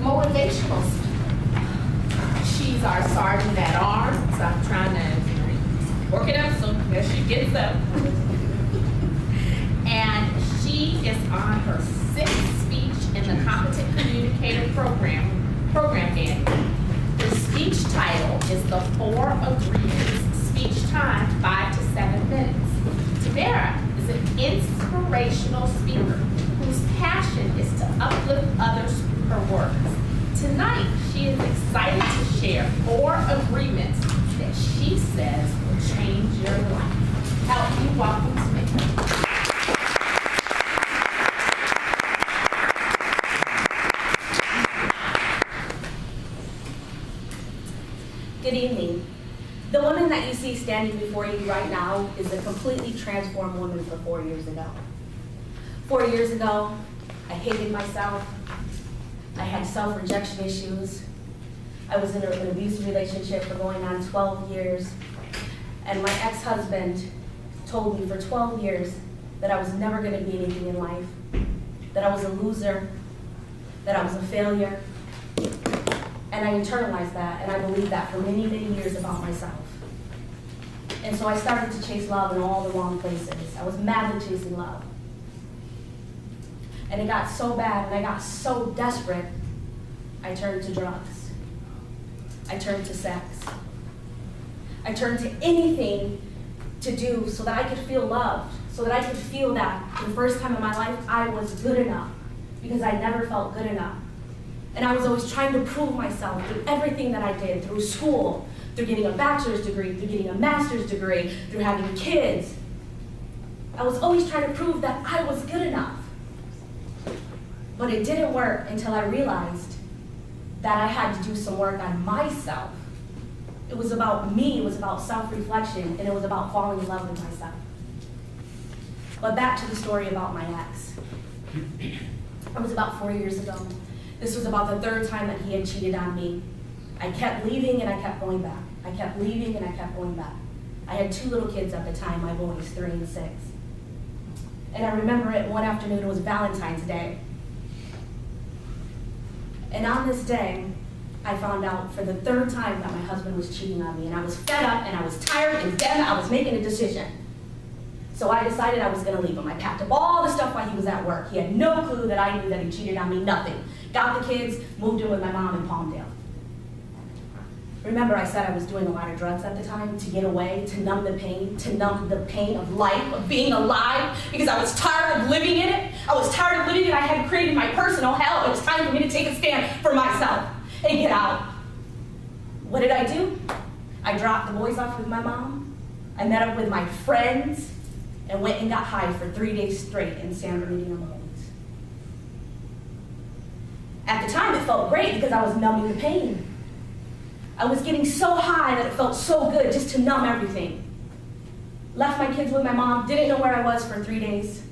motivational. She's our sergeant at arms. So I'm trying to work it up so that she gets up. and she is on her sixth speech in the Competent Communicator Program, program manual. The speech title is The Four Agreements. Speech time, five to seven minutes. Tamara is an inspirational speaker whose passion is to uplift others. Tonight, she is excited to share four agreements that she says will change your life. Help me welcome Tamara. Good evening. The woman that you see standing before you right now is a completely transformed woman from four years ago. Four years ago, I hated myself. I had self-rejection issues. I was in an abusive relationship for going on 12 years. And my ex-husband told me for 12 years that I was never gonna be anything in life, that I was a loser, that I was a failure, and I internalized that, and I believed that for many, many years about myself. And so I started to chase love in all the wrong places. I was madly chasing love. And it got so bad, and I got so desperate, I turned to drugs. I turned to sex. I turned to anything to do so that I could feel loved, so that I could feel that for the first time in my life, I was good enough, because I never felt good enough. And I was always trying to prove myself through everything that I did, through school, through getting a bachelor's degree, through getting a master's degree, through having kids. I was always trying to prove that I was good enough. But it didn't work until I realized that I had to do some work on myself. It was about me, it was about self-reflection, and it was about falling in love with myself. But back to the story about my ex. It was about four years ago. This was about the third time that he had cheated on me. I kept leaving and I kept going back. I kept leaving and I kept going back. I had two little kids at the time, my boys, three and six. And I remember it one afternoon, it was Valentine's Day. And on this day, I found out for the third time that my husband was cheating on me. And I was fed up and I was tired and then I was making a decision. So I decided I was gonna leave him. I packed up all the stuff while he was at work. He had no clue that I knew that he cheated on me, nothing. Got the kids, moved in with my mom in Palmdale. Remember I said I was doing a lot of drugs at the time to get away, to numb the pain, to numb the pain of life, of being alive, because I was tired of living in it. I was tired of living it. I had created my personal hell. It was time for me to take a stand for myself and get out. What did I do? I dropped the boys off with my mom. I met up with my friends and went and got high for three days straight in San Bernardino Mountains. At the time, it felt great because I was numbing the pain. I was getting so high that it felt so good just to numb everything. Left my kids with my mom, didn't know where I was for three days.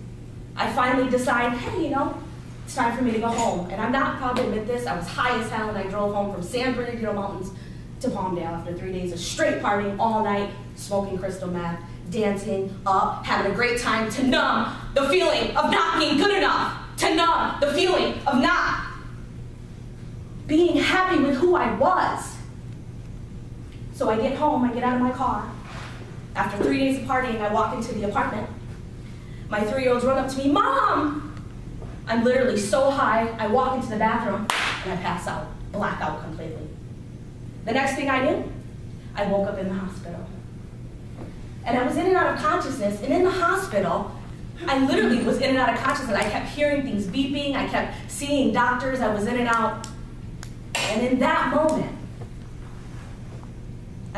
I finally decided, hey, you know, it's time for me to go home. And I'm not proud to admit this, I was high as hell and I drove home from San Bernardino Mountains to Palmdale after three days of straight partying all night, smoking crystal meth, dancing, up, having a great time to numb the feeling of not being good enough, to numb the feeling of not being happy with who I was. So I get home, I get out of my car. After three days of partying, I walk into the apartment. My three-year-olds run up to me, Mom! I'm literally so high, I walk into the bathroom and I pass out, black out completely. The next thing I knew, I woke up in the hospital. And I was in and out of consciousness, and in the hospital, I literally was in and out of consciousness. I kept hearing things beeping, I kept seeing doctors, I was in and out. And in that moment,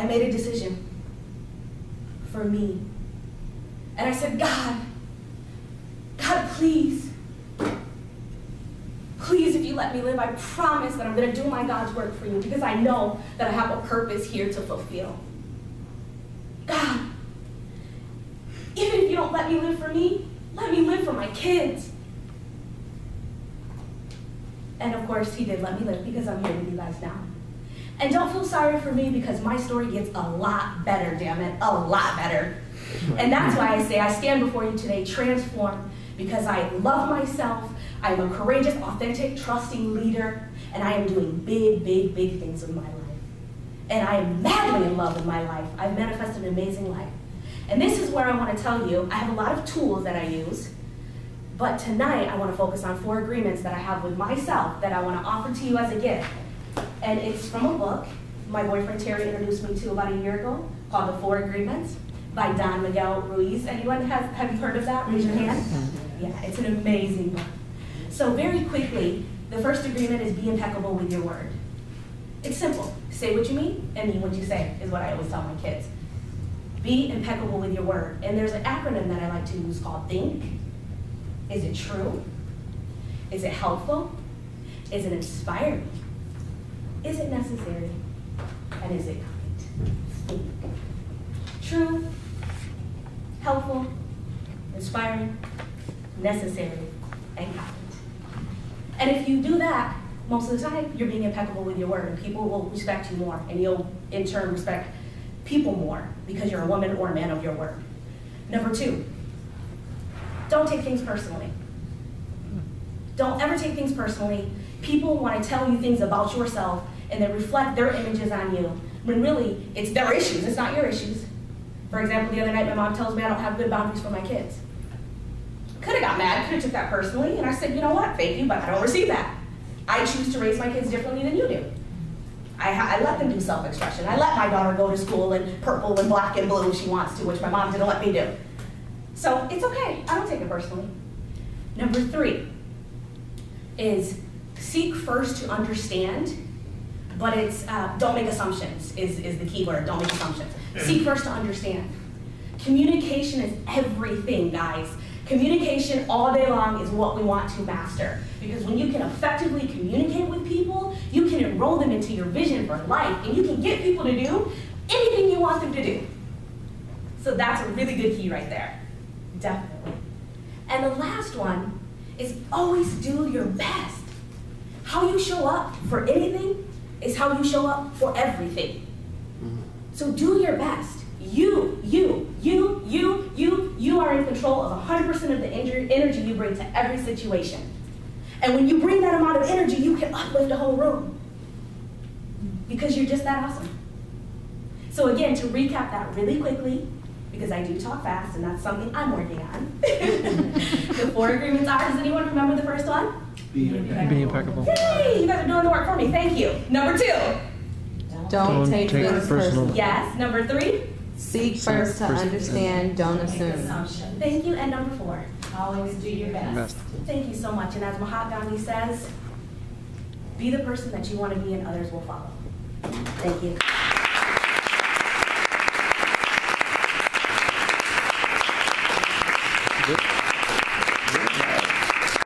I made a decision for me. And I said, God, God, please, please, if you let me live, I promise that I'm going to do my God's work for you because I know that I have a purpose here to fulfill. God, even if you don't let me live for me, let me live for my kids. And of course, he did let me live because I'm here with you guys now. And don't feel sorry for me because my story gets a lot better, damn it, a lot better. And that's why I say I stand before you today transformed because I love myself, I'm a courageous, authentic, trusting leader, and I am doing big, big, big things with my life. And I am madly in love with my life. I've manifested an amazing life. And this is where I want to tell you I have a lot of tools that I use, but tonight I want to focus on four agreements that I have with myself that I want to offer to you as a gift. And it's from a book my boyfriend Terry introduced me to about a year ago called The Four Agreements by Don Miguel Ruiz. Anyone has, have you heard of that? Raise your hand. Mm-hmm. Yeah, it's an amazing book. So very quickly, the first agreement is be impeccable with your word. It's simple. Say what you mean and mean what you say is what I always tell my kids. Be impeccable with your word. And there's an acronym that I like to use called THINK. Is it true? Is it helpful? Is it inspiring? Is it necessary? And is it kind? True, helpful, inspiring, necessary, and kind. And if you do that, most of the time, you're being impeccable with your word, and people will respect you more, and you'll in turn respect people more because you're a woman or a man of your word. Number two, don't take things personally. Don't ever take things personally. People want to tell you things about yourself and they reflect their images on you, when really it's their issues, it's not your issues. For example, the other night my mom tells me I don't have good boundaries for my kids. Could have got mad, could have took that personally, and I said, you know what, thank you, but I don't receive that. I choose to raise my kids differently than you do. I, I let them do self-expression. I let my daughter go to school in purple and black and blue if she wants to, which my mom didn't let me do. So it's okay, I don't take it personally. Number three is seek first to understand, but it's uh, don't make assumptions is, is the key word, don't make assumptions. Seek first to understand. Communication is everything, guys. Communication all day long is what we want to master. Because when you can effectively communicate with people, you can enroll them into your vision for life, and you can get people to do anything you want them to do. So that's a really good key right there. Definitely. And the last one is always do your best. How you show up for anything is how you show up for everything. Mm-hmm. So do your best. You, you, you, you, you, you are in control of 100% of the energy you bring to every situation. And when you bring that amount of energy, you can uplift a whole room. Because you're just that awesome. So again, to recap that really quickly, because I do talk fast and that's something I'm working on. the four agreements are, does anyone remember the first one? Be impeccable. Be impeccable. Yay, you guys are doing the work for me, thank you. Number two, Don't, Don't take, take things personal. personal. yes. Number three, Seek first to First- understand, don't assume. thank you. And number four, Always do your best. Best. thank you so much. And as Mahatma Gandhi says, be the person that you want to be and others will follow. Thank you.